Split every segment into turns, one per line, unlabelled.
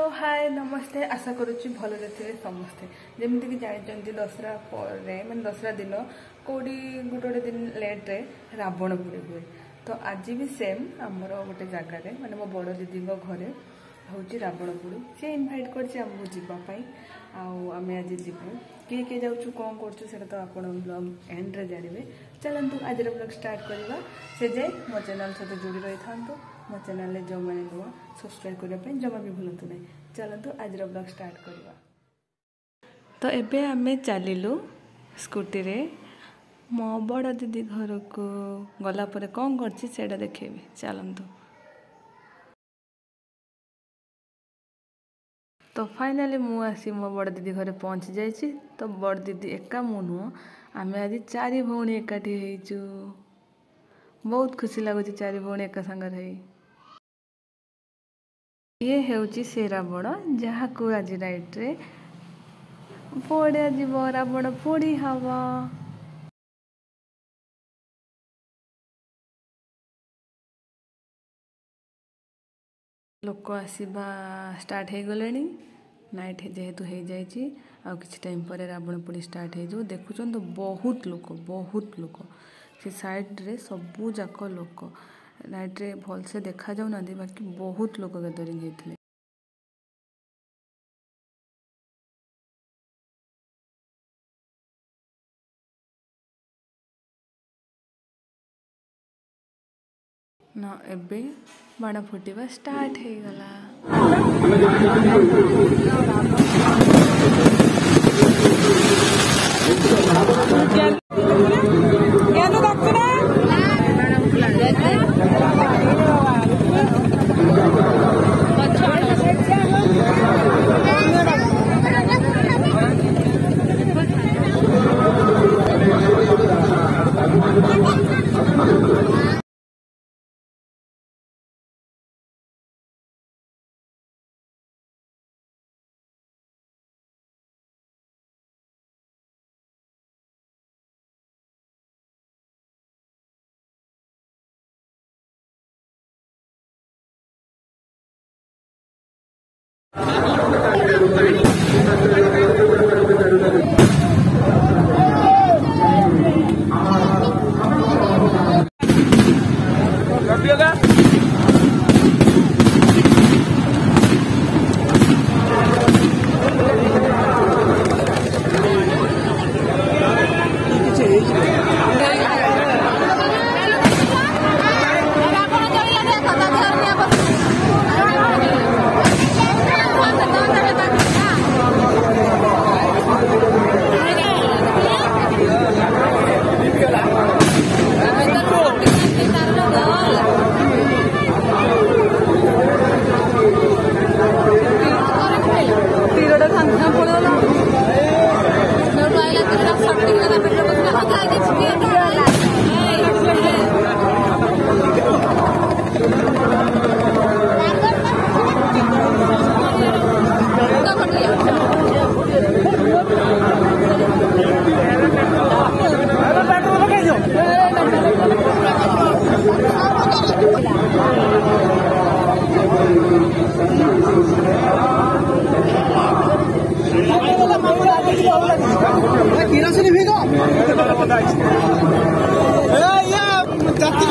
Hello hi ନମସ୍ତେ ଆଶା କରୁଛି ଭଲରେ ଥିବେ ସମସ୍ତେ। ଯେମିତିକି ଜାଣିଛନ୍ତି ଦଶହରା ପରେ ମାନେ ଦଶହରା ଦିନ କେଉଁଠି ଗୋଟେ ଗୋଟେ ଦିନ ଲେଟ୍ରେ ରାବଣ ପୋଡ଼ି ହୁଏ। ତ ଆଜି ବି ସେମ୍ ଆମର ଗୋଟେ ଜାଗାରେ ମାନେ ମୋ ବଡ଼ ଦିଦିଙ୍କ ଘରେ ହେଉଛି ରାବଣ ପୋଡ଼ି। ସେ ଇନଭାଇଟ୍ କରିଛି ଆମକୁ ଯିବା ପାଇଁ। ଆଉ ଆମେ ଆଜି ଯିବୁ। କିଏ କିଏ ଯାଉଛୁ କ'ଣ କରୁଛୁ ସେଇଟା ତ ଆପଣ ବ୍ଲଗ୍ ଏଣ୍ଡରେ ଜାଣିବେ। ଚାଲନ୍ତୁ ଆଜିର ବ୍ଲଗ୍ ଷ୍ଟାର୍ଟ କରିବା। ସେ ଯାଏ ମୋ ଚ୍ୟାନେଲ୍ ସହିତ ଯୋଡ଼ି ରହିଥାନ୍ତୁ। ମୋ ଚ୍ୟାନେଲ୍ରେ ଯେଉଁମାନେ ନୂଆ ସବସ୍କ୍ରାଇବ୍ କରିବା ପାଇଁ ଜମା ବି ଭୁଲନ୍ତୁ ନାହିଁ। ଚାଲନ୍ତୁ ଆଜିର ବ୍ଲଗ୍ ଷ୍ଟାର୍ଟ କରିବା। ତ ଏବେ ଆମେ ଚାଲିଲୁ ସ୍କୁଟିରେ। ମୋ ବଡ଼ ଦିଦି ଘରକୁ ଗଲା ପରେ କ'ଣ କରିଛି ସେଇଟା ଦେଖେଇବି। ଚାଲନ୍ତୁ। ତ ଫାଇନାଲି ମୁଁ ଆସି ମୋ ବଡ଼ ଦିଦି ଘରେ ପହଞ୍ଚି ଯାଇଛି। ତ ବଡ଼ ଦିଦି ଏକା ମୁଁ ନୁହଁ। ଆମେ ଆଜି ଚାରି ଭଉଣୀ ଏକାଠି ହେଇଛୁ। ବହୁତ ଖୁସି ଲାଗୁଛି ଚାରି ଭଉଣୀ ଏକା ସାଙ୍ଗରେ ହେଇ। ଇଏ ହେଉଛି ସେ ରାବଣ ଯାହାକୁ ଆଜି ନାଇଟ୍ରେ ପୋଡ଼ା ଯିବ ରାବଣ ପୋଡ଼ି ହବ। ଲୋକ ଆସିବା ଷ୍ଟାର୍ଟ ହେଇଗଲେଣି। ନାଇଟ୍ ଯେହେତୁ ହେଇଯାଇଛି ଆଉ କିଛି ଟାଇମ୍ ପରେ ରାବଣ ପୋଡ଼ି ଷ୍ଟାର୍ଟ ହେଇଯିବ। ଦେଖୁଛନ୍ତି ବହୁତ ଲୋକ ବହୁତ ଲୋକ। ସେ ସାଇଡ଼୍ରେ ସବୁ ଯାକ ଲୋକ। ନାଇଟ୍ରେ ଭଲସେ ଦେଖାଯାଉନାହାନ୍ତି ବାକି ବହୁତ ଲୋକ ଗ୍ୟାଦରିଂ ହେଇଥିଲେ। ନା ଏବେ ବାଣ ଫୁଟିବା ଷ୍ଟାର୍ଟ ହେଇଗଲା।
私はそれを考えてい
るので、私はそれを考えているので。
That's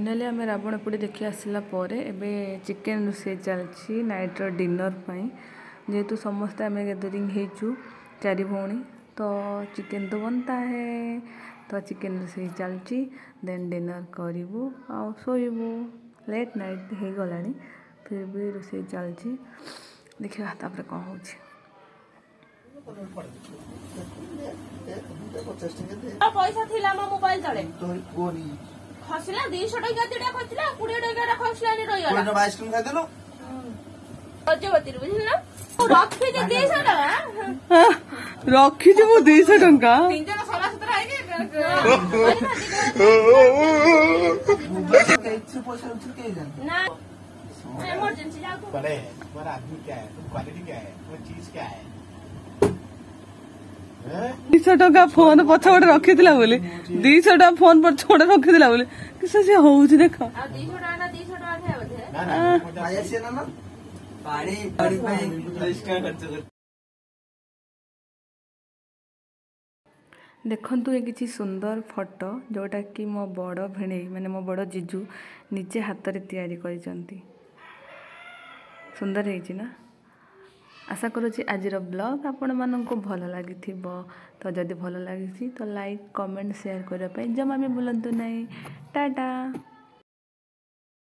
ଫାଇନାଲି ଆମେ ରାବଣ ପୋଡ଼ି ଦେଖି ଆସିଲା ପରେ ଏବେ ଚିକେନ୍ ରୋଷେଇ ଚାଲିଛି ନାଇଟ୍ର ଡିନର୍ ପାଇଁ। ଯେହେତୁ ସମସ୍ତେ ଆମେ ଗ୍ୟାଦରିଂ ହେଇଛୁ ଚାରି ଭଉଣୀ ତ ଚିକେନ୍ ତ ବନତା ହେ। ତ ଚିକେନ୍ ରୋଷେଇ ଚାଲିଛି ଦେନ୍ ଡିନର୍ କରିବୁ ଆଉ ଶୋଇବୁ। ଲେଟ୍ ନାଇଟ୍ ହେଇଗଲାଣି ଫିର୍ ବି ରୋଷେଇ ଚାଲିଛି। ଦେଖିବା ତାପରେ କ'ଣ ହେଉଛି।
ପଚାଶ ଟଙ୍କା ଦେ
ପଇସା ଥିଲା ମୋ ମୋବାଇଲ ତଳେ।
କୁହନି
ଖସିଲା ଦିଶହ ଟଙ୍କା ଦିଟା ଖସିଲା କୋଡିଏ ଟଙ୍କା ଖସିଲାନି ରହିଗଲା
କୋଡ଼ିଏ ଟଙ୍କା ଆଇସ୍କ୍ରିମ୍ ଖାଇଦେଲୁ
ଗଜପତିରୁ ବୁଝିଲ ନା ରଖିଛି ଦିଶହ ଟଙ୍କା
ରଖିଛୁ ମୁଁ ଦୁଇଶହ ଟଙ୍କା
ତିନି ଜଣ ସରାସତରା ହେଇକି
कैसे पैसा उछल के जान
ନା ଏମର୍ଜେନ୍ସି ଯାଉଥିବ
बड़े है तुम्हारा आदमी क्या है क्वालिटी क्या है वो चीज क्या है हैं?
ଦୁଇଶହ ଟଙ୍କା ଫୋନ ପଛ ଗୋଟେ ରଖିଥିଲା ବୋଲି। ଦୁଇଶହ ଟଙ୍କା ଫୋନ ପଛ ଗୋଟେ ରଖିଥିଲା ବୋଲି। କିସ ସିଏ ହଉଛି ଦେଖ। ଦେଖନ୍ତୁ ଏ କିଛି ସୁନ୍ଦର ଫଟୋ ଯୋଉଟାକି ମୋ ବଡ଼ ଭିଣେଇ ମାନେ ମୋ ବଡ଼ ଜିଜୁ ନିଜେ ହାତରେ ତିଆରି କରିଛନ୍ତି। ସୁନ୍ଦର ହେଇଛି ନା? আশা করছি আজর ব্লগ আপনার ভালো লাগি তো যদি ভালো লাগিছি তো লাইক কমেন্ট সেয়ার করা জমা বি ভুলতু না টাটা।